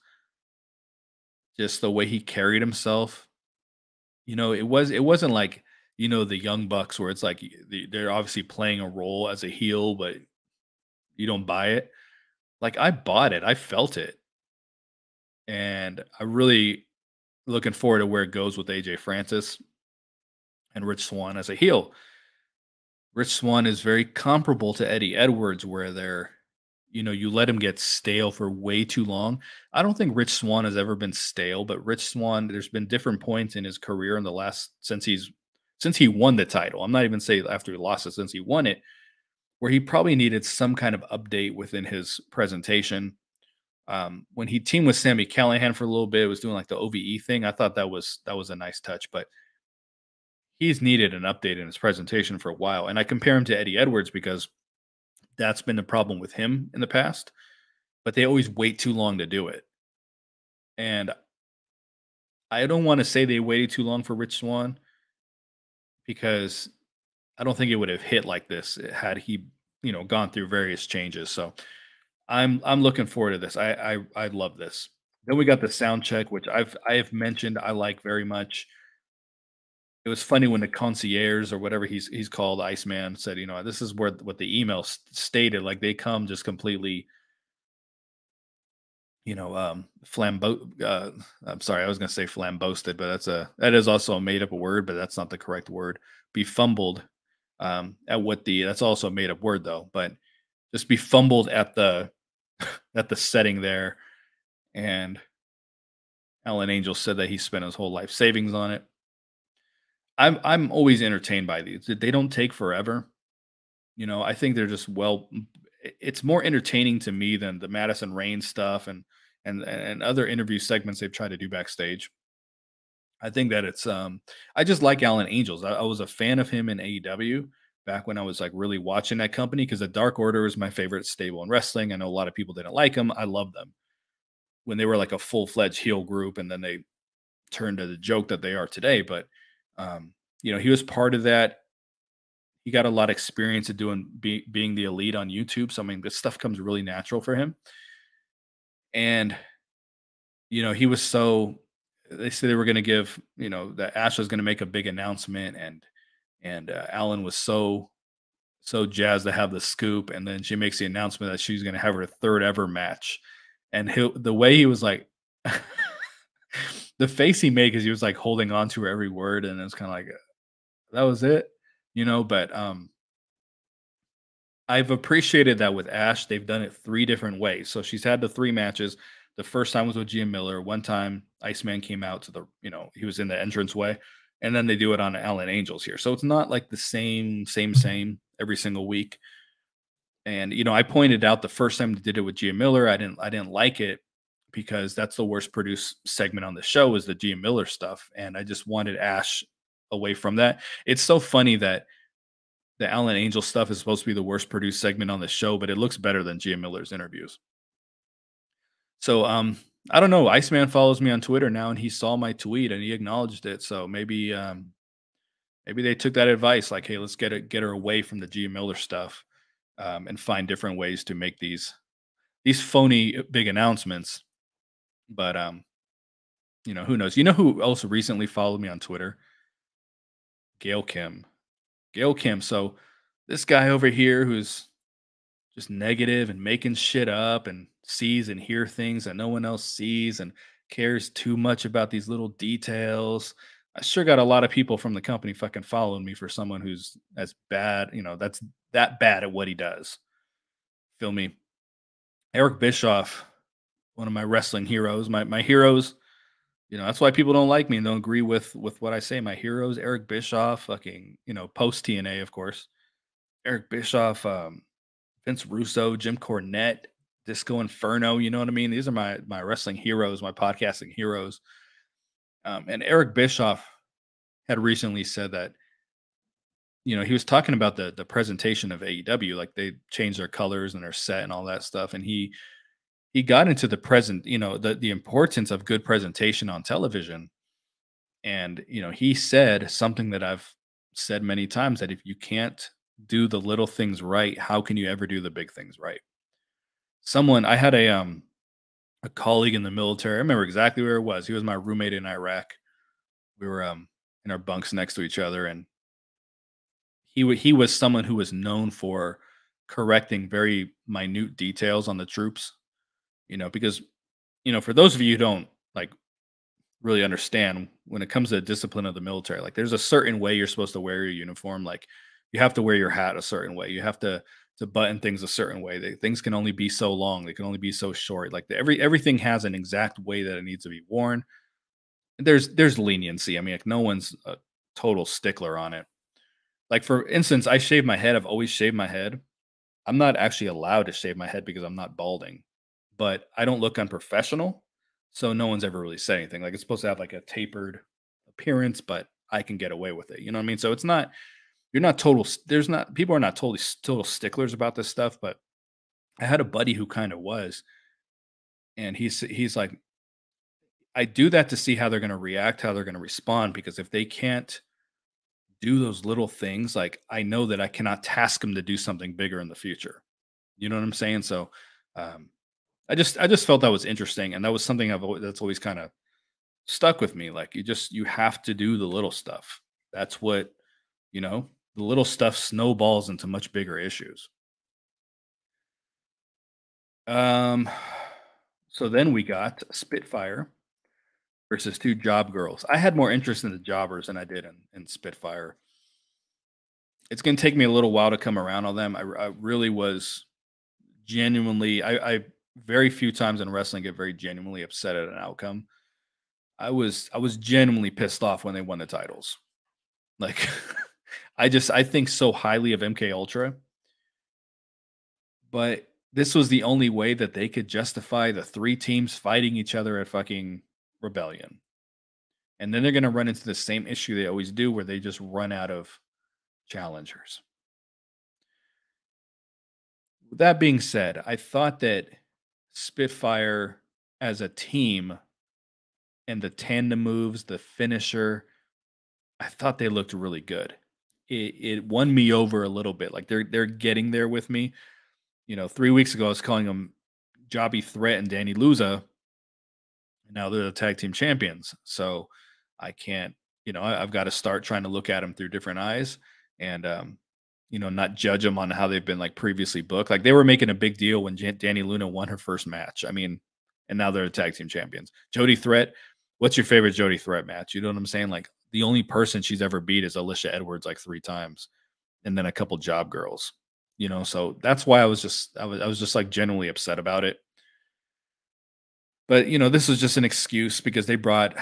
just the way he carried himself. You know, it was it wasn't like you know the young bucks where it's like they're obviously playing a role as a heel but you don't buy it. Like i bought it. I felt it. And i'm really looking forward to where it goes with aj francis and rich swann as a heel. Rich swann is very comparable to eddie edwards where they're you know you let him get stale for way too long. I don't think rich swann has ever been stale but rich swann there's been different points in his career in the last since he's since he won the title. I'm not even saying after he lost it, since he won it, where he probably needed some kind of update within his presentation. Um, when he teamed with Sami Callihan for a little bit, was doing like the OVE thing. I thought that was that was a nice touch, but he's needed an update in his presentation for a while. And I compare him to Eddie Edwards because that's been the problem with him in the past. But they always wait too long to do it. And I don't want to say they waited too long for Rich Swann because I don't think it would have hit like this eh, had he, you know, gone through various changes. So I'm I'm looking forward to this. I I, I love this. Then we got the sound check, which I've I have mentioned I like very much. It was funny when the concierge or whatever he's he's called, Iceman, said, you know, this is where what the email stated. Like they come just completely you know, um, flambo. Uh, I'm sorry, I was going to say flambosted, but that's a that is also a made up word, but that's not the correct word. Be fumbled um, at what the that's also a made up word though, but just be fumbled at the at the setting there. And Alan Angel said that he spent his whole life savings on it. I'm I'm always entertained by these. They don't take forever. You know, I think they're just well. It's more entertaining to me than the Madison Rayne stuff and and and other interview segments they've tried to do backstage. I think that it's um I just like Alan Angels. I, I was a fan of him in AEW back when I was like really watching that company because the Dark Order is my favorite stable in wrestling. I know a lot of people didn't like them. I love them when they were like a full fledged heel group, and then they turned to the joke that they are today. But um, you know, he was part of that. He got a lot of experience of doing be, being the elite on YouTube. So I mean, this stuff comes really natural for him. And you know, he was so they said they were going to give, you know, that Ash was going to make a big announcement, and and uh, Alan was so so jazzed to have the scoop, and then she makes the announcement that she's going to have her third ever match, and he, the way he was like, the face he made because he was like holding on to her every word, and it's kind of like that was it, you know. But um, I've appreciated that with Ash. They've done it three different ways. So she's had the three matches. The first time was with Gia Miller. One time, Iceman came out to the, you know, he was in the entrance way, and then they do it on Alan Angels here. So it's not like the same, same, mm-hmm. same every single week. And you know, I pointed out the first time they did it with Gia Miller, I didn't, I didn't like it because that's the worst produced segment on the show is the Gia Miller stuff, and I just wanted Ash away from that. It's so funny that the Alan Angel stuff is supposed to be the worst produced segment on the show, but it looks better than Gia Miller's interviews. So um I don't know. Iceman follows me on Twitter now and he saw my tweet and he acknowledged it. So maybe um maybe they took that advice like, hey, let's get it get her away from the Gia Miller stuff um, and find different ways to make these these phony uh, big announcements. But um, you know, who knows? You know who also recently followed me on Twitter? Gail Kim. Gail Kim. So this guy over here who's just negative and making shit up and sees and hear things that no one else sees and cares too much about these little details. I sure got a lot of people from the company fucking following me for someone who's as bad, you know, that's that bad at what he does. Feel me? Eric Bischoff, one of my wrestling heroes, my my heroes. You know, that's why people don't like me and don't agree with with what I say. My heroes, Eric Bischoff, fucking, you know, post TNA, of course. Eric Bischoff, um, Vince Russo, Jim Cornette, Disco Inferno. You know what I mean? These are my my wrestling heroes, my podcasting heroes. Um, and Eric Bischoff had recently said that, you know, he was talking about the the presentation of AEW, like they changed their colors and their set and all that stuff, and he he got into the present, you know, the the importance of good presentation on television. And you know, he said something that I've said many times that if you can't do the little things right, how can you ever do the big things right? someone I had a um a colleague in the military. I remember exactly where it was. He was my roommate in Iraq. We were um in our bunks next to each other, and he he was someone who was known for correcting very minute details on the troops. You know, because you know, for those of you who don't like really understand when it comes to discipline of the military, like there's a certain way you're supposed to wear your uniform. Like you have to wear your hat a certain way. You have to to button things a certain way. They, things can only be so long. They can only be so short. Like the, every everything has an exact way that it needs to be worn. There's there's leniency. I mean, like no one's a total stickler on it. Like for instance, I shave my head. I've always shaved my head. I'm not actually allowed to shave my head because I'm not balding, but I don't look unprofessional. So no one's ever really said anything. Like it's supposed to have like a tapered appearance, but I can get away with it. You know what I mean? So it's not you're not total there's not people are not totally total sticklers about this stuff but i had a buddy who kind of was and he's he's like i do that to see how they're going to react how they're going to respond because if they can't do those little things like i know that i cannot task them to do something bigger in the future you know what i'm saying so um i just i just felt that was interesting and that was something i've always, that's always kind of stuck with me like you just you have to do the little stuff that's what you know the little stuff snowballs into much bigger issues. Um, so then we got Spitfire versus two job girls. I had more interest in the jobbers than I did in, in Spitfire. It's going to take me a little while to come around on them. I, I really was genuinely, I, I very few times in wrestling get very genuinely upset at an outcome. I was I was genuinely pissed off when they won the titles. Like I just I think so highly of MK Ultra. But this was the only way that they could justify the three teams fighting each other at fucking Rebellion. And then they're going to run into the same issue they always do where they just run out of challengers. That being said, I thought that Spitfire as a team and the tandem moves, the finisher, I thought they looked really good. It, it won me over a little bit. Like they're they're getting there with me. You know, three weeks ago I was calling them Jobby Threat and Danny Luza. Now they're the tag team champions. So I can't, you know, I, have got to start trying to look at them through different eyes and um, you know, not judge them on how they've been like previously booked. Like they were making a big deal when Jan- Dani Luna won her first match. I mean, and now they're the tag team champions. Jody Threat, what's your favorite Jody Threat match? You know what I'm saying? Like the only person she's ever beat is Alicia Edwards like three times, and then a couple job girls. You know, so that's why I was just I was I was just like genuinely upset about it. But you know, this was just an excuse because they brought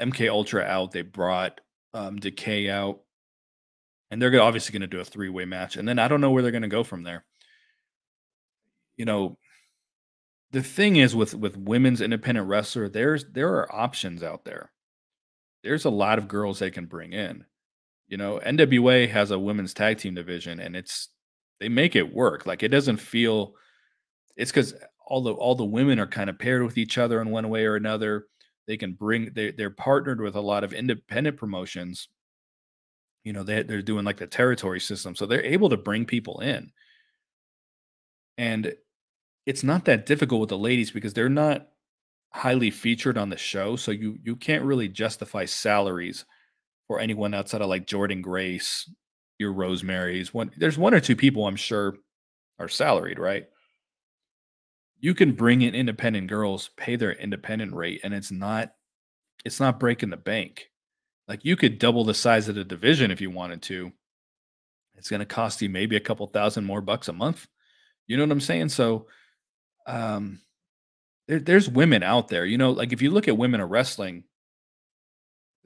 MK Ultra out, they brought um, Decay out, and they're obviously going to do a three way match. And then I don't know where they're going to go from there. You know, the thing is with with women's independent wrestler, there's there are options out there. There's a lot of girls they can bring in. You know, NWA has a women's tag team division, and it's they make it work. Like it doesn't feel. It's because all the all the women are kind of paired with each other in one way or another. They can bring they they're partnered with a lot of independent promotions you know they, they're doing like the territory system so they're able to bring people in. And it's not that difficult with the ladies because they're not highly featured on the show so you you can't really justify salaries for anyone outside of like Jordynne Grace your Rosemary's one there's one or two people I'm sure are salaried right? You can bring in independent girls pay their independent rate and it's not it's not breaking the bank like you could double the size of the division if you wanted to. It's going to cost you maybe a couple thousand more bucks a month. You know what I'm saying? So, um, there, there's women out there. You know, like if you look at women of wrestling,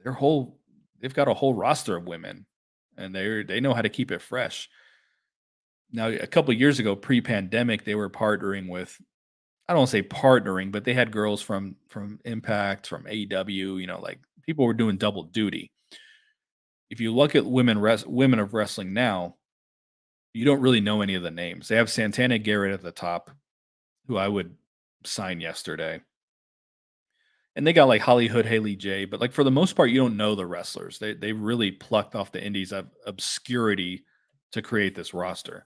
their whole they've got a whole roster of women, and they they know how to keep it fresh. Now, a couple years ago, pre-pandemic, they were partnering with I don't say partnering, but they had girls from from Impact, from AEW, you know, like people were doing double duty. If you look at women res- women of wrestling now, you don't really know any of the names. They have Santana Garrett at the top, who I would sign yesterday. And they got like Hollywood Haley J, but like for the most part, you don't know the wrestlers. They they really plucked off the indies of obscurity to create this roster.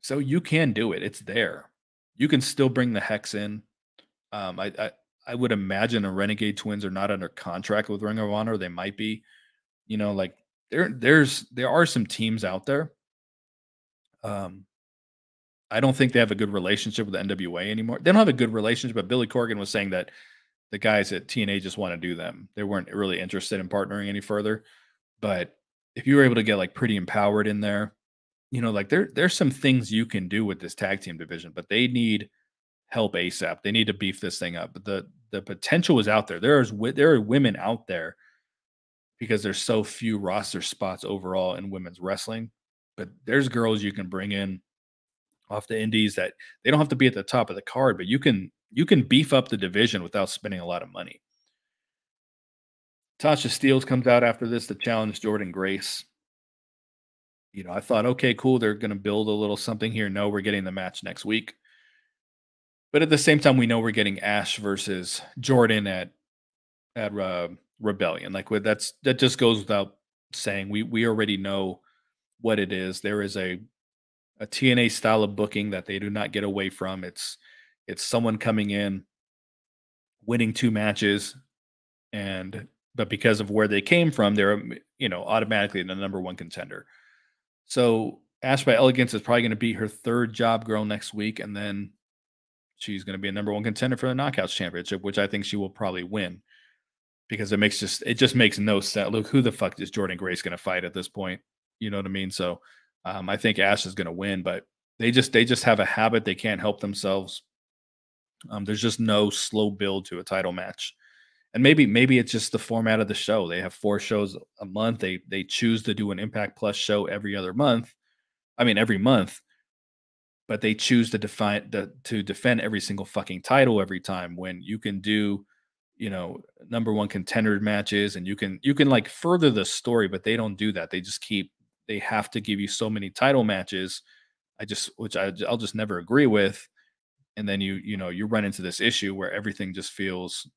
So you can do it. It's there. You can still bring the hex in. Um, I, I I would imagine the Renegade Twins are not under contract with Ring of Honor. They might be. You know, like there there's there are some teams out there. Um I don't think they have a good relationship with the NWA anymore. They don't have a good relationship, but Billy Corgan was saying that the guys at TNA just want to do them. They weren't really interested in partnering any further. But if you were able to get like pretty empowered in there, you know, like there there's some things you can do with this tag team division, but they need help ASAP. They need to beef this thing up. But the the potential is out there. There is there are women out there because there's so few roster spots overall in women's wrestling. But there's girls you can bring in off the indies that they don't have to be at the top of the card, but you can you can beef up the division without spending a lot of money. Tasha Steelz comes out after this to challenge Jordynne Grace. You know, I thought, okay, cool. They're going to build a little something here. No, we're getting the match next week. But at the same time, we know we're getting Ash versus Jordynne at at uh, Rebellion. Like with that's that just goes without saying. We we already know what it is. There is a a TNA style of booking that they do not get away from. It's it's someone coming in, winning two matches, and but because of where they came from, they're you know automatically the number one contender. So Ash by Elegance is probably going to be her third job girl next week, and then she's going to be a number one contender for the Knockouts Championship, which I think she will probably win because it makes just it just makes no sense. Look, who the fuck is Jordynne Grace going to fight at this point? You know what I mean? So um, I think Ash is going to win, but they just they just have a habit they can't help themselves. Um, there's just no slow build to a title match, and maybe maybe it's just the format of the show. They have four shows a month. They they choose to do an Impact Plus show every other month. I mean every month but they choose to define the, to defend every single fucking title every time when you can do you know, number one contender matches, and you can you can like further the story, but they don't do that. They just keep they have to give you so many title matches. I just which I I'll just never agree with. And then you you know you run into this issue where everything just feels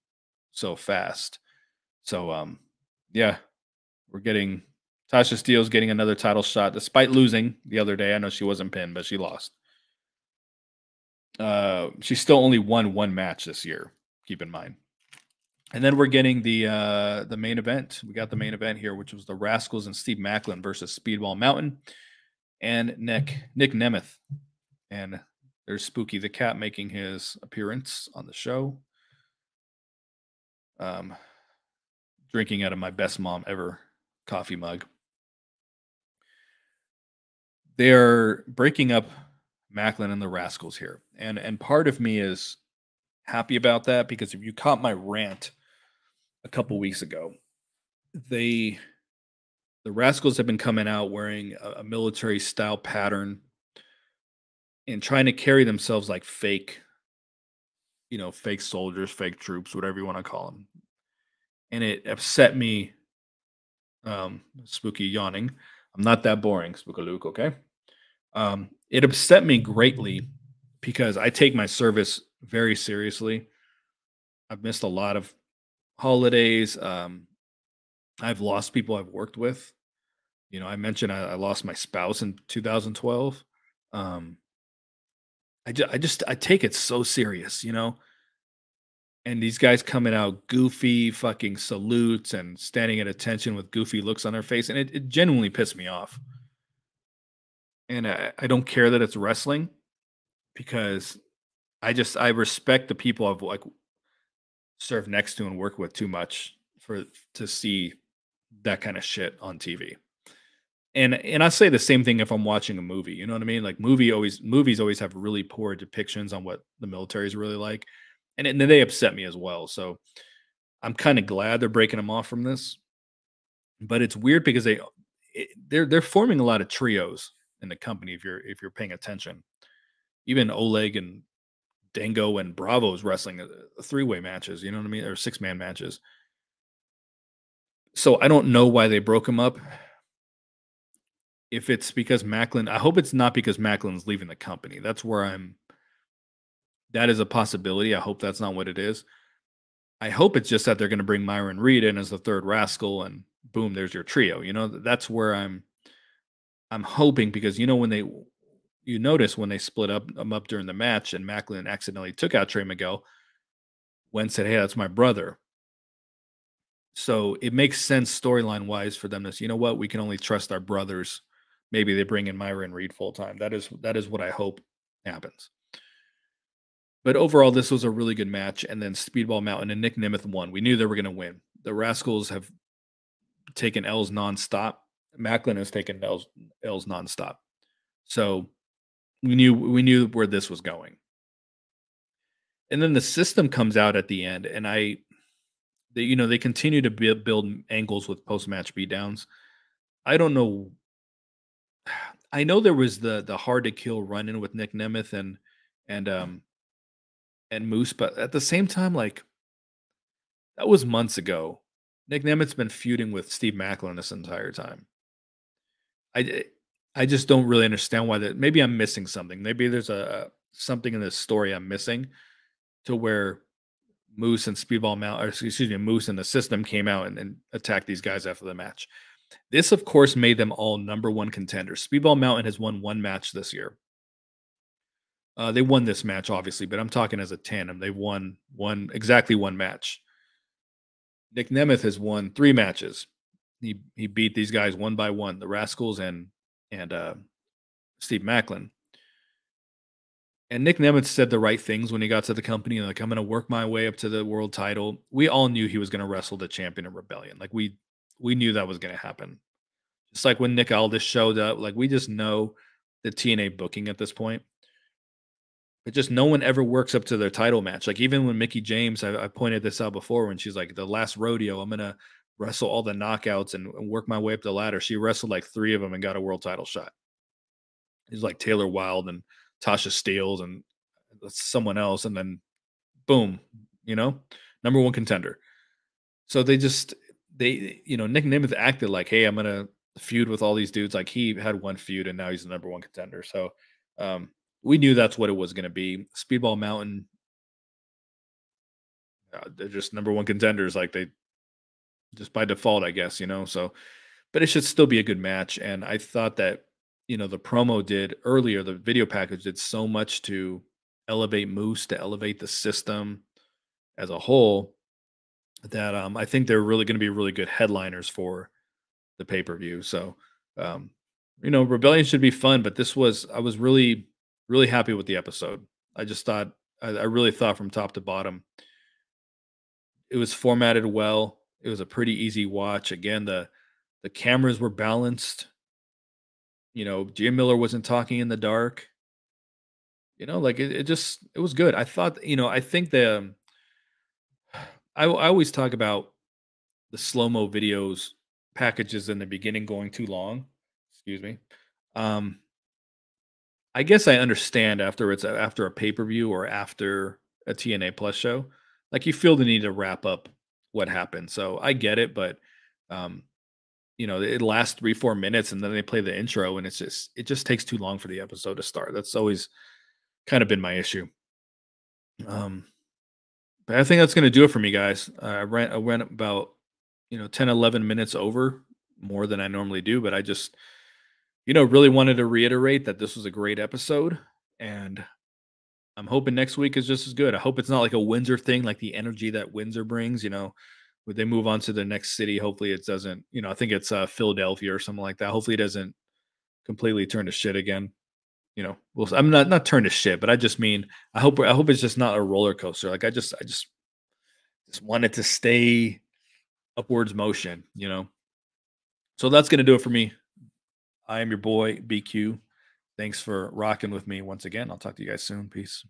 so fast. So um yeah, we're getting Tasha Steelz getting another title shot despite losing the other day. I know she wasn't pinned, but she lost. Uh, she still only won one match this year. Keep in mind. And then we're getting the uh, the main event. We got the main event here, which was the Rascals and Steve Maclin versus Speedball Mountain and Nick Nick Nemeth. And there's Spooky the Cat making his appearance on the show. Um, drinking out of my best mom ever coffee mug. They're breaking up Maclin and the Rascals here. And and part of me is happy about that because if you caught my rant a couple weeks ago. They the Rascals have been coming out wearing a, a military style pattern and trying to carry themselves like fake, you know, fake soldiers, fake troops, whatever you want to call them. And it upset me. Um, spooky yawning. I'm not that boring, Spooky Luke. Okay. Um, it upset me greatly because I take my service very seriously. I've missed a lot of holidays. Um, I've lost people I've worked with. You know, I mentioned I, I lost my spouse in 2012. Um, I, ju- I just I take it so serious, you know. And these guys coming out goofy, fucking salutes and standing at attention with goofy looks on their face, and it, it genuinely pissed me off. And I, I don't care that it's wrestling because I just I respect the people I've like served next to and work with too much for to see that kind of shit on TV. And and I say the same thing if I'm watching a movie. You know what I mean? Like movie always movies always have really poor depictions on what the military is really like, and, and they upset me as well. So I'm kind of glad they're breaking them off from this. But it's weird because they it, they're they're forming a lot of trios in the company if you're if you're paying attention. Even Oleg and Dango and Bravo's wrestling uh, three way matches, you know what I mean? Or six man matches. So I don't know why they broke them up. If it's because Maclin, I hope it's not because Maclin's leaving the company. That's where I'm. That is a possibility. I hope that's not what it is. I hope it's just that they're going to bring Myron Reed in as the third rascal, and boom, there's your trio. You know, that's where I'm. I'm hoping because you know when they you notice when they split up them up during the match and Maclin accidentally took out Trey Miguel, Wentz said, Hey, that's my brother. So it makes sense storyline wise for them to say, you know what, we can only trust our brothers. Maybe they bring in Myron Reed full time. That is that is what I hope happens. But overall, this was a really good match. And then Speedball Mountain and Nick Nemeth won. We knew they were going to win. The Rascals have taken L's nonstop. Maclin has taken L's, L's nonstop. So we knew we knew where this was going. And then the system comes out at the end, and I, they, you know, they continue to build, build angles with post match beatdowns. I don't know. I know there was the the hard to kill run in with Nick Nemeth and and um and Moose, but at the same time, like that was months ago. Nick Nemeth's been feuding with Steve Maclin this entire time. I I just don't really understand why that. Maybe I'm missing something. Maybe there's a, something in this story I'm missing, to where Moose and Speedball Mount, or excuse me, Moose and the system came out and, and attacked these guys after the match. This, of course, made them all number one contenders. Speedball Mountain has won one match this year. Uh, they won this match, obviously, but I'm talking as a tandem. They've won one exactly one match. Nick Nemeth has won three matches. He he beat these guys one by one, the Rascals and and uh, Steve Maclin. And Nick Nemeth said the right things when he got to the company. Like, I'm going to work my way up to the world title. We all knew he was going to wrestle the champion of Rebellion. Like, we we knew that was going to happen. Just like when Nick Aldis showed up, like we just know the TNA booking at this point. But just no one ever works up to their title match. Like even when Mickie James, I, I pointed this out before when she's like, the last rodeo, I'm gonna wrestle all the knockouts and, work my way up the ladder. She wrestled like three of them and got a world title shot. He's like Taylor Wilde and Tasha Steelz and uh, someone else, and then boom, you know, number one contender. So they just they you know Nick Nemeth acted like, hey, I'm gonna feud with all these dudes. Like he had one feud and now he's the number one contender. So um, we knew that's what it was gonna be. Speedball Mountain, uh, they're just number one contenders. Like they just by default, I guess you know. So, but it should still be a good match. And I thought that you know the promo did earlier, the video package did so much to elevate Moose, to elevate the system as a whole that um, I think they're really going to be really good headliners for the pay per view. So, um, you know, Rebellion should be fun, but this was I was really really happy with the episode. I just thought I, I really thought from top to bottom it was formatted well. It was a pretty easy watch. Again, the the cameras were balanced. You know, Jim Miller wasn't talking in the dark. You know, like it, it just it was good. I thought, you know, I think the um, I, I always talk about the slow mo videos packages in the beginning going too long. Excuse me. Um, I guess I understand after it's after a pay per view or after a TNA Plus show, like you feel the need to wrap up what happened. So I get it, but um, you know, it lasts three four minutes, and then they play the intro, and it's just it just takes too long for the episode to start. That's always kind of been my issue. Um, but I think that's going to do it for me, guys. Uh, I ran I went about you know 10 11 minutes over more than I normally do, but I just you know really wanted to reiterate that this was a great episode and I'm hoping next week is just as good. I hope it's not like a Windsor thing, like the energy that Windsor brings. You know, when they move on to the next city, hopefully it doesn't. You know, I think it's uh, Philadelphia or something like that. Hopefully it doesn't completely turn to shit again you know, well, I'm not not turned to shit, but I just mean I hope I hope it's just not a roller coaster. Like I just I just just wanted to stay upwards motion, you know. So that's gonna do it for me. I am your boy BQ. Thanks for rocking with me once again. I'll talk to you guys soon. Peace.